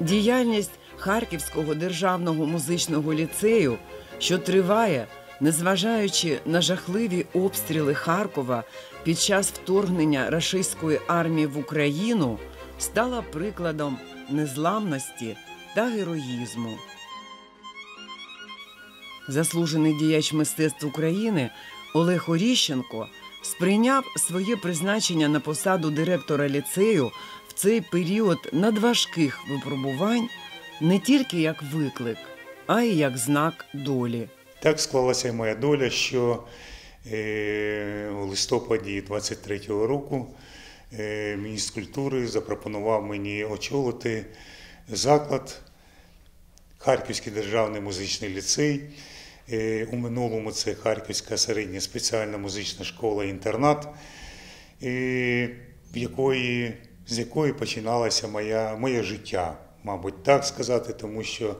Діяльність Харківського державного музичного ліцею, що триває, незважаючи на жахливі обстріли Харкова під час вторгнення рашистської армії в Україну, стала прикладом незламності та героїзму. Заслужений діяч мистецтв України Олег Оріщенко сприйняв своє призначення на посаду директора ліцею цей період надважких випробувань не тільки як виклик, а й як знак долі. Так склалася моя доля, що е, у листопаді 23-го року е, міністр культури запропонував мені очолити заклад Харківський державний музичний ліцей. Е, У минулому це Харківська середня спеціальна музична школа-інтернат, в якої, з якої починалося моя, моє життя, мабуть, так сказати, тому що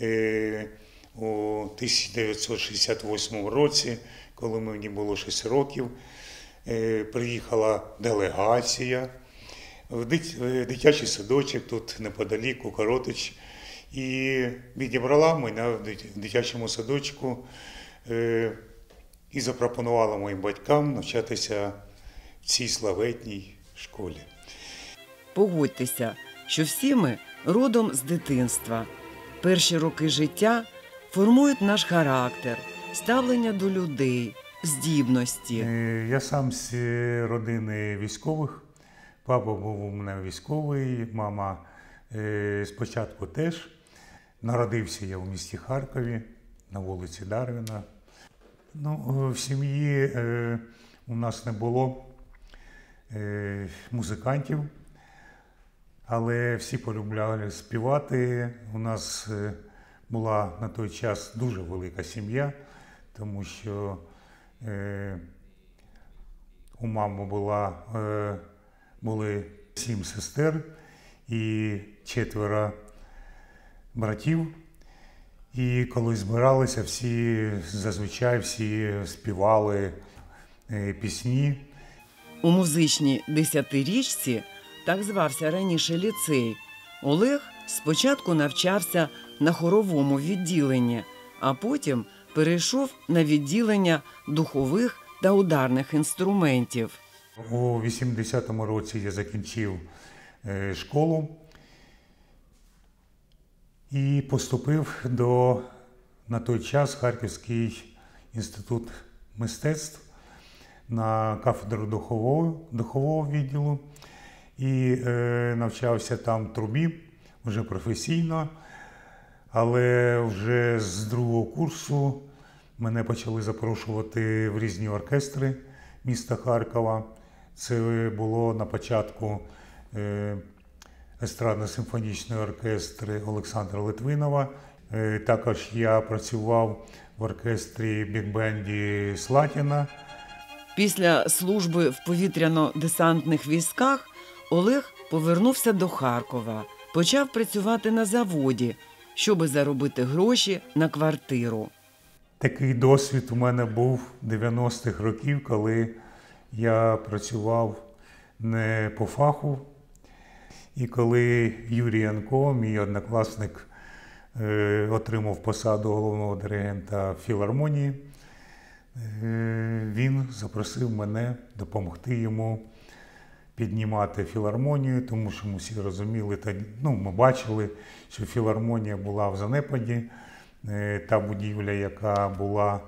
е, у 1968 році, коли мені було 6 років, е, приїхала делегація в дит- в дитячий садочок тут неподалік, у Коротич, і відібрала мене в дитячому садочку е, і запропонувала моїм батькам навчатися в цій славетній школі. Погодьтеся, що всі ми родом з дитинства. Перші роки життя формують наш характер, ставлення до людей, здібності. Е, Я сам з е, родини військових. Папа був у мене військовий, мама е, спочатку теж. Народився я у місті Харкові на вулиці Дарвіна. Ну, в сім'ї у нас не було музикантів, але всі полюбляли співати. У нас е, була на той час дуже велика сім'я, тому що е, у мами була, е, були сім сестер і четверо братів. І коли збиралися, всі зазвичай всі співали е, пісні. У музичній десятирічці, так звався раніше ліцей, Олег спочатку навчався на хоровому відділенні, а потім перейшов на відділення духових та ударних інструментів. У 80-му році я закінчив е, школу і поступив до на той час Харківський інститут мистецтв на кафедру духового, духового відділу і е, навчався там трубі вже професійно. Але вже з другого курсу мене почали запрошувати в різні оркестри міста Харкова. Це було на початку е, естрадно-симфонічний оркестр Олександра Литвинова. Е, Також я працював в оркестрі бік-бенді Слатіна. Після служби в повітряно-десантних військах Олег повернувся до Харкова, почав працювати на заводі, щоби заробити гроші на квартиру. Такий досвід у мене був 90-х років, коли я працював не по фаху. І коли Юрій Янко, мій однокласник, е, отримав посаду головного диригента філармонії, е, він запросив мене допомогти йому піднімати філармонію, тому що ми всі розуміли, та, ну, ми бачили, що філармонія була в занепаді. Е, Та будівля, яка була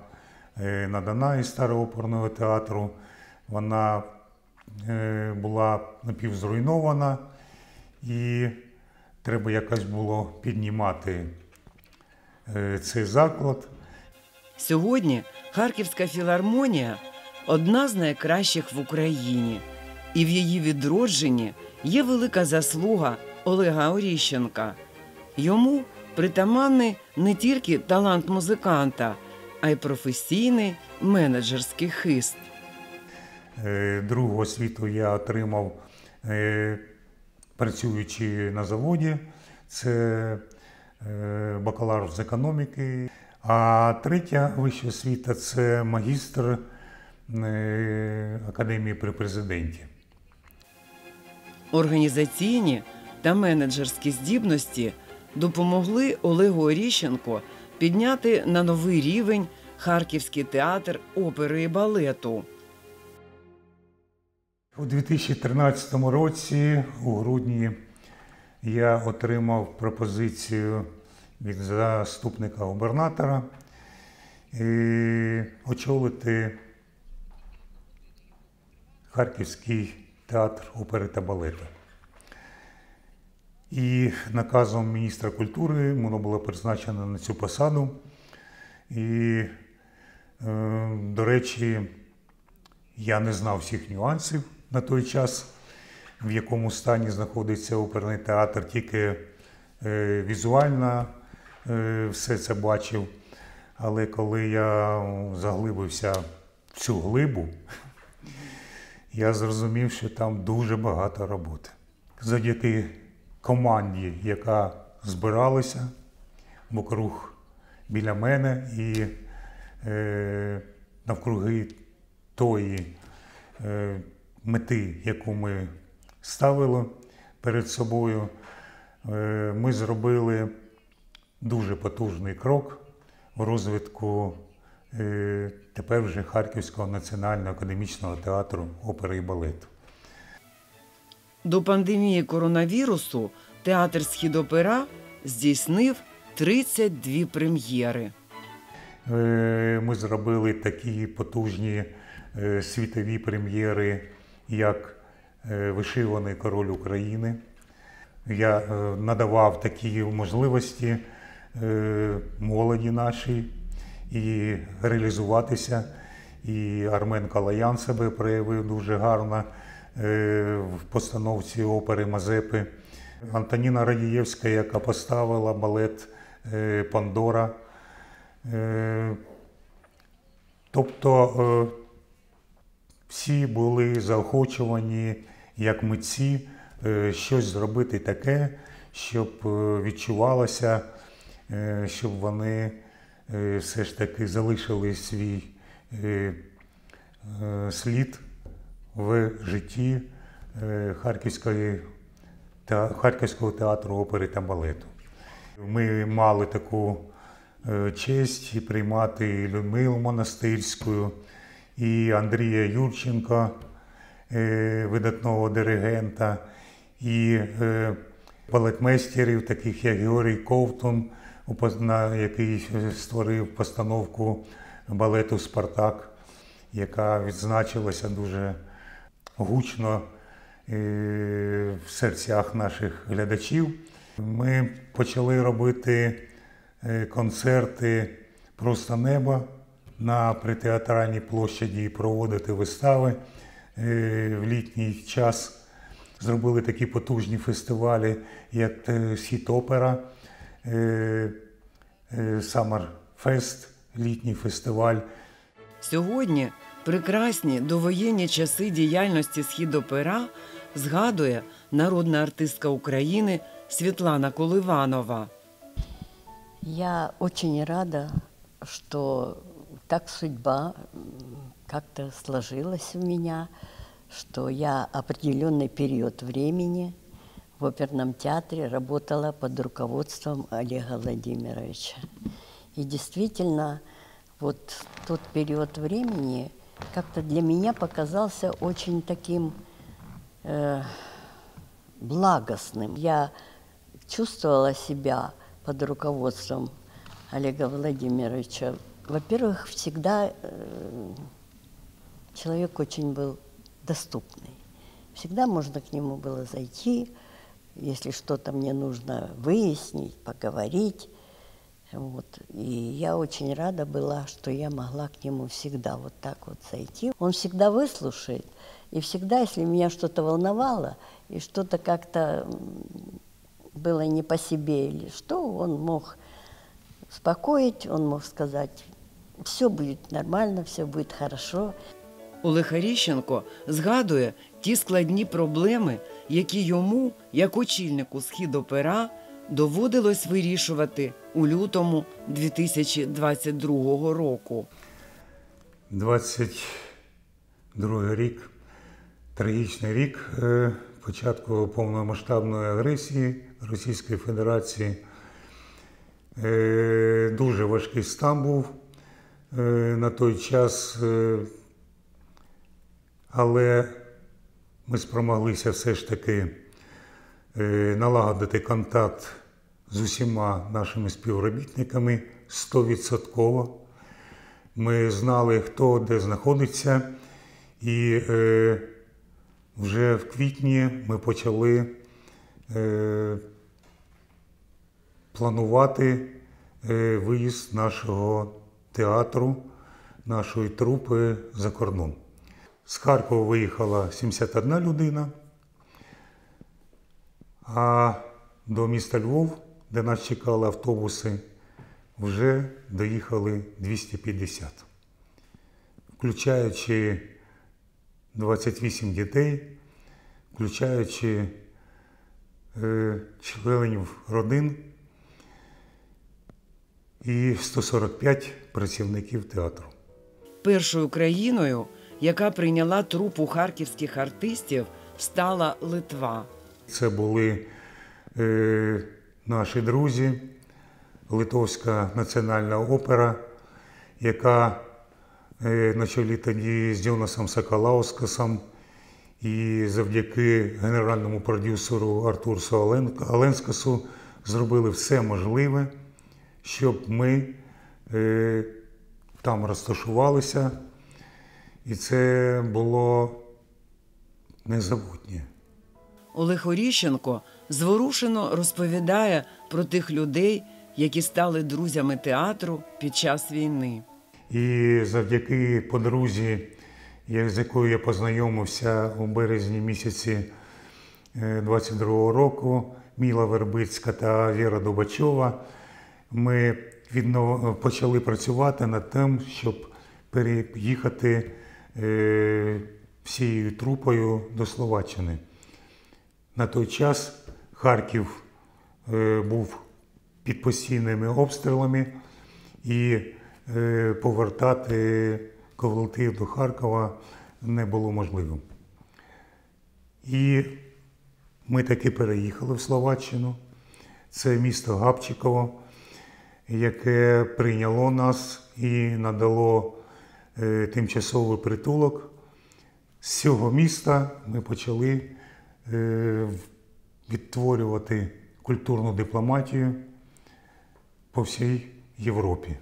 е, надана із старого оперного театру, вона е, була напівзруйнована, і треба якось було піднімати цей заклад. Сьогодні Харківська філармонія одна з найкращих в Україні, і в її відродженні є велика заслуга Олега Оріщенка. Йому притаманний не тільки талант музиканта, а й професійний менеджерський хист. Е, Другу освіту я отримав, е, працюючи на заводі. Це е, бакалавр з економіки. А третя вища освіта це магістр академії при президенті. Організаційні та менеджерські здібності допомогли Олегу Оріщенко підняти на новий рівень Харківський театр опери і балету. У 2013 році, у грудні, я отримав пропозицію від заступника губернатора е, очолити Харківський театр опери та балету. І наказом міністра культури воно було призначено на цю посаду. І, е, до речі, я не знав всіх нюансів на той час, в якому стані знаходиться оперний театр, тільки е, візуально е, все це бачив. Але коли я заглибився в цю глибу, я зрозумів, що там дуже багато роботи. Завдяки команді, яка збиралася вокруг біля мене і е, навкруги тої е, мети, яку ми ставили перед собою, е, ми зробили дуже потужний крок в розвитку тепер вже Харківського національного академічного театру опери і балету. До пандемії коронавірусу театр Східопера здійснив 32 прем'єри. Е, Ми зробили такі потужні е, світові прем'єри, як е, Вишиваний король України. Я е, надавав такі можливості е, молоді нашій і реалізуватися. І Армен Калаян себе проявив дуже гарно е, в постановці опери Мазепи. Антоніна Радієвська, яка поставила балет е, Пандора. Е, Тобто всі були заохочувані як митці щось зробити таке, щоб відчувалося, щоб вони все ж таки залишили свій е, е, слід в житті е, Харківської, те- Харківського театру опери та балету. Ми мали таку е, честь приймати Людмилу Монастирську, і Андрія Юрченка, е, видатного диригента, і е, балетмейстерів, таких як Георгій Ковтун, на- який створив постановку балету Спартак, яка відзначилася дуже гучно е, в серцях наших глядачів. Ми почали робити е, концерти Просто неба на притеатральній площаді і проводити вистави е, в літній час. Зробили такі потужні фестивалі, як е, Опера, е, е, Summer Fest, літній фестиваль. Сьогодні прекрасні довоєнні часи діяльності Східопера згадує народна артистка України Світлана Коливанова. Я очень рада, что так судьба как-то сложилась у меня, что я определенный период времени в оперном театре работала под руководством Олега Владимировича. И действительно, вот тот период времени как-то для меня показался очень таким э, благостным. Я чувствовала себя под руководством Олега Владимировича. Во-первых, всегда э, человек очень был доступный. Всегда можно к нему было зайти, если что-то мне нужно выяснить, поговорить. Вот. И я очень рада была, что я могла к нему всегда вот так вот зайти. Он всегда выслушает, и всегда, если меня что-то волновало, и что-то как-то м, было не по себе или что, он мог успокоить, он мог сказать, все будет нормально, все будет хорошо. Олег Аріщенко згадує ті складні проблеми, які йому, як очільнику Східопера, доводилось вирішувати у лютому 2022 року. 22 рік, трагічний рік е, початку повномасштабної агресії Російської Федерації. Е, Дуже важкий стан був е, на той час, але ми спромоглися все ж таки е, налагодити контакт з усіма нашими співробітниками 100%. Ми знали, хто де знаходиться, і е, вже в квітні ми почали е, планувати виїзд нашого театру, нашої трупи за кордон. З Харкова виїхала 71 людина, а до міста Львов, де нас чекали автобуси, вже доїхали 250, включаючи 28 дітей, включаючи е, членів родин і 145 працівників театру. Першою країною, яка прийняла трупу харківських артистів, стала Литва. Це були е, наші друзі, Литовська національна опера, яка е, на чолі тоді з Йонасом Сакалаускасом і завдяки генеральному продюсеру Артурсу Оленскасу зробили все можливе, щоб ми е, там розташувалися. І це було незабутнє. Олег Оріщенко зворушено розповідає про тих людей, які стали друзями театру під час війни. І завдяки подрузі, з якою я познайомився у березні місяці 22-го року, Міла Вербицька та Віра Дубачова, ми відно- почали працювати над тим, щоб переїхати е, всією трупою до Словаччини. На той час Харків е, був під постійними обстрілами і е, повертати колектив до Харкова не було можливим. І ми таки переїхали в Словаччину. Це місто Габчиково, яке прийняло нас і надало е, тимчасовий притулок. З цього міста ми почали е, відтворювати культурну дипломатію по всій Європі.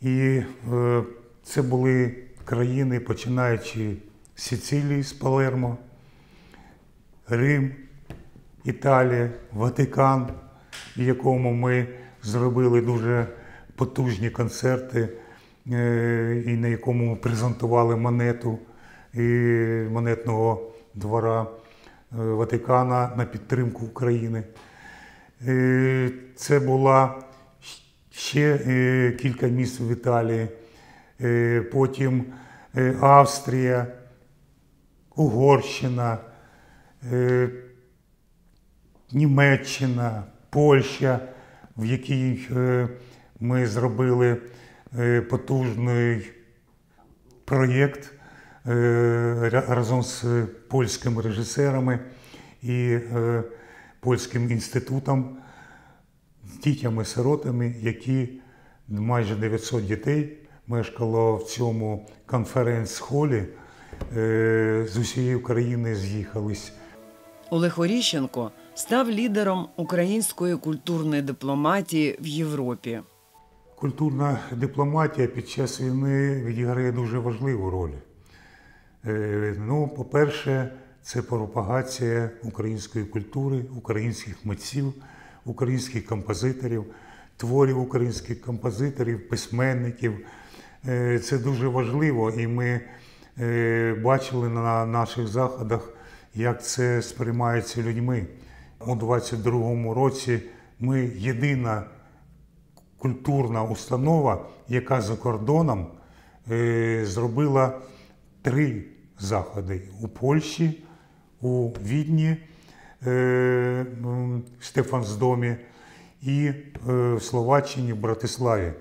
І е, це були країни, починаючи з Сицилії, з Палермо, Рим, Італія, Ватикан, в якому ми зробили дуже потужні концерти, е, і на якому презентували монету і монетного двора е, Ватикана на підтримку України. Е, Це була ще е, кілька міст в Італії, Е, потім е, Австрія, Угорщина, е, Німеччина, Польща, в е, ми зробили е, потужний проєкт е, разом з польськими режисерами і е, польським інститутом з дітями-сиротами, які майже 900 дітей мешкало в цьому конференц-холі. Е, З усієї України з'їхались. Олег Оріщенко став лідером української культурної дипломатії в Європі. Культурна дипломатія під час війни відіграє дуже важливу роль. Е, Ну, по-перше, це пропагація української культури, українських митців, українських композиторів, творів українських композиторів, письменників. Е, Це дуже важливо, і ми е, бачили на наших заходах, як це сприймається людьми. У 22-му році ми єдина культурна установа, яка за кордоном е, зробила три заходи у Польщі, у Відні, е, в Стефансдомі і е, в Словаччині, в Братиславі.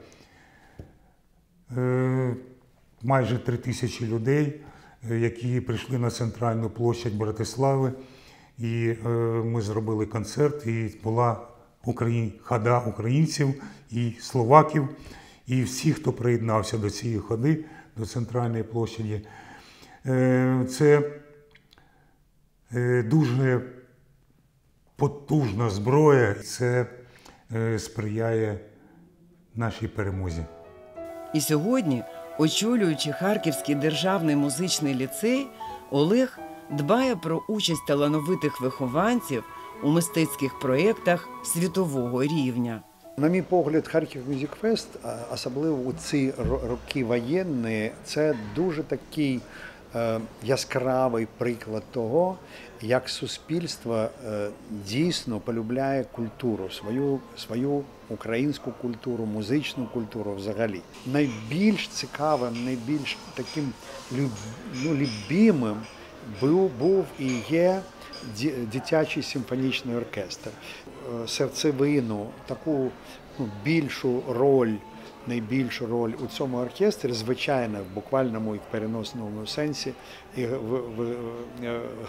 Майже три тисячі людей які прийшли на центральну площадь Братислави. І ми зробили концерт, і була Україн, хода українців і словаків, і всі, хто приєднався до цієї ходи, до центральної площаді. Е, Це е, дуже потужна зброя, і це е, сприяє нашій перемозі. І сьогодні, очолюючи Харківський державний музичний ліцей, Олег дбає про участь талановитих вихованців у мистецьких проєктах світового рівня. На мій погляд, Харків Мюзик Фест, особливо у ці роки воєнні, це дуже такий е, яскравий приклад того, як суспільство е, дійсно полюбляє культуру, свою, свою українську культуру, музичну культуру взагалі. Найбільш цікавим, найбільш таким ну, любимим був, був і є дитячий симфонічний оркестр. Е, Серцевину, таку ну, більшу роль, найбільшу роль у цьому оркестрі, звичайно, в буквальному і в переносному сенсі, і е,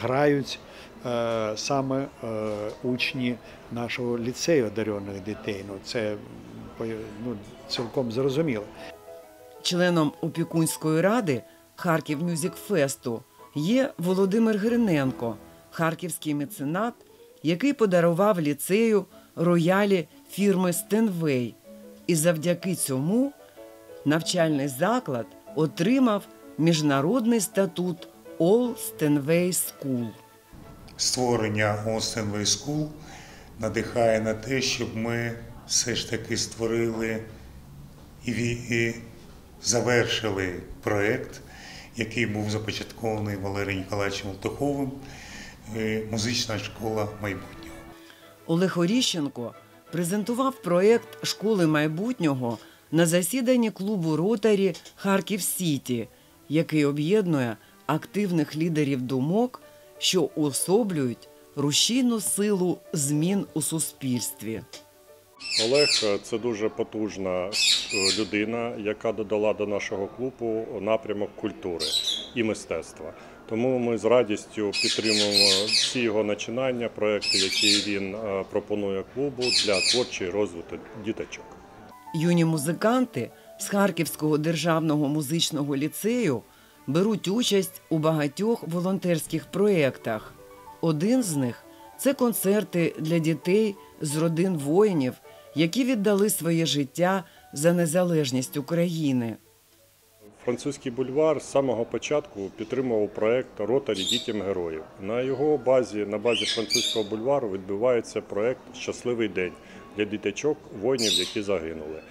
грають е, саме учні нашого ліцею одарених дітей. Ну, це ну, цілком зрозуміло. Членом опікунської ради Харків Music Fest у є Володимир Гриненко, харківський меценат, який подарував ліцею роялі фірми Стенвей. І завдяки цьому навчальний заклад отримав міжнародний статус All Steinway School. створення All Steinway School надихає на те, щоб ми все ж таки створили і, завершили проєкт, який був започаткований Валерієм Ніколаєвичем Олтуховим, е, музична школа майбутнього. Олег Оріщенко презентував проєкт школи майбутнього на засіданні клубу Ротарі Харків Сіті, який об'єднує активних лідерів думок, що уособлюють рушійну силу змін у суспільстві. Олег е, це дуже потужна е, людина, яка додала до нашого клубу напрямок культури і мистецтва. Тому ми з радістю підтримуємо всі його начинання, проекти, які він е, пропонує клубу для творчої розвитку діточок. Юні музиканти з Харківського державного музичного ліцею беруть участь у багатьох волонтерських проєктах. Один з них це концерти для дітей з родин воїнів, які віддали своє життя за незалежність України. Французький бульвар з самого початку підтримував проект Ротарі дітям героїв. На його базі, на базі французького бульвару, відбувається проект Щасливий день для діточок воїнів, які загинули.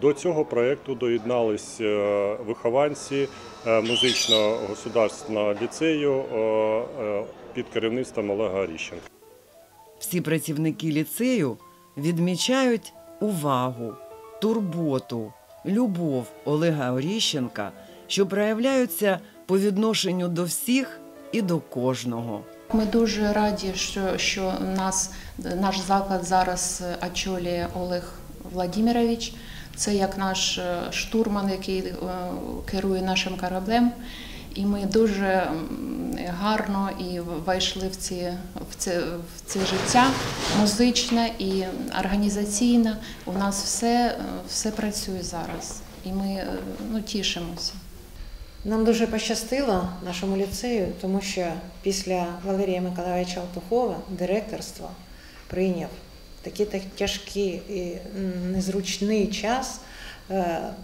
До цього проекту доєднались е, вихованці е, музичного государственного ліцею е, під керівництвом Олега Ріщенка. Всі працівники ліцею відмічають увагу, турботу, любов Олега Оріщенка, що проявляються по відношенню до всіх і до кожного. Ми дуже раді, що, що нас, наш заклад зараз очолює Олег Владимирович. Це як наш е, штурман, який е, керує нашим кораблем. І ми дуже гарно і вийшли в, ці, в, це, в це життя музичне і організаційне. У нас все, все працює зараз. І ми е, ну, тішимося. Нам дуже пощастило нашому ліцею, тому що після Валерія Миколаївича Алтухова директорство прийняв такий тяжкий і незручний час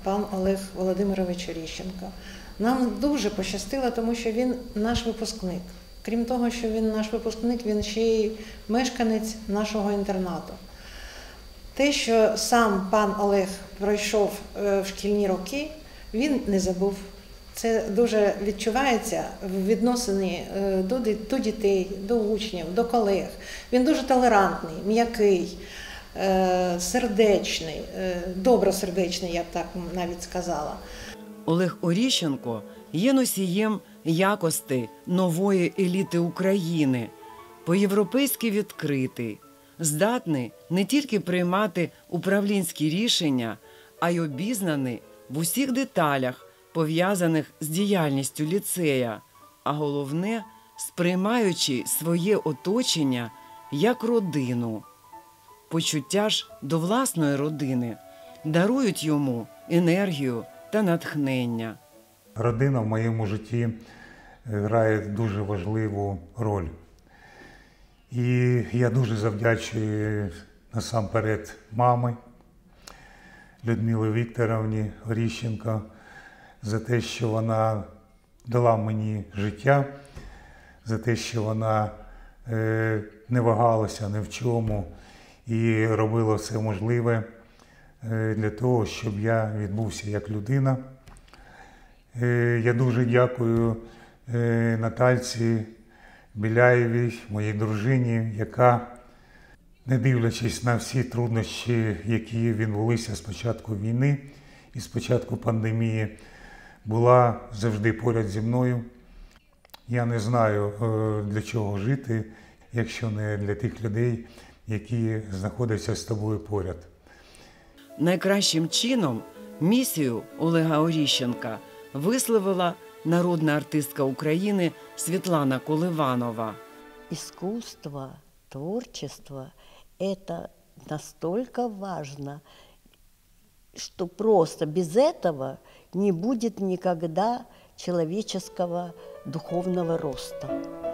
пан Олег Володимирович Оріщенко. Нам дуже пощастило, тому що він наш випускник. Крім того, що він наш випускник, він ще й мешканець нашого інтернату. Те, що сам пан Олег пройшов е, в шкільні роки, він не забув. Це дуже відчувається в відносині е, до, дітей, до учнів, до колег. Він дуже толерантний, м'який, е, сердечний, е, добросердечний, я б так навіть сказала. Олег Оріщенко є носієм якости нової еліти України, по-європейськи відкритий, здатний не тільки приймати управлінські рішення, а й обізнаний в усіх деталях, пов'язаних з діяльністю ліцея. а головне, сприймаючи своє оточення як родину. Почуття ж до власної родини дарують йому енергію та натхнення. Родина в моєму житті грає дуже важливу роль. І я дуже завдячую насамперед мамі Людмилі Вікторовні Оріщенко за те, що вона дала мені життя, за те, що вона е, не вагалася ні в чому і робила все можливе е, для того, щоб я відбувся як людина. Е, Я дуже дякую е, Натальці Біляєвій, моїй дружині, яка, не дивлячись на всі труднощі, які відбулися з початку війни і з початку пандемії, була завжди поряд зі мною. Я не знаю, для чого жити, якщо не для тих людей, які знаходяться з тобою поряд. Найкращим чином місію Олега Оріщенка висловила народна артистка України Світлана Коливанова. Искусство, творчество – это настолько важно, что просто без этого не будет никогда человеческого духовного роста.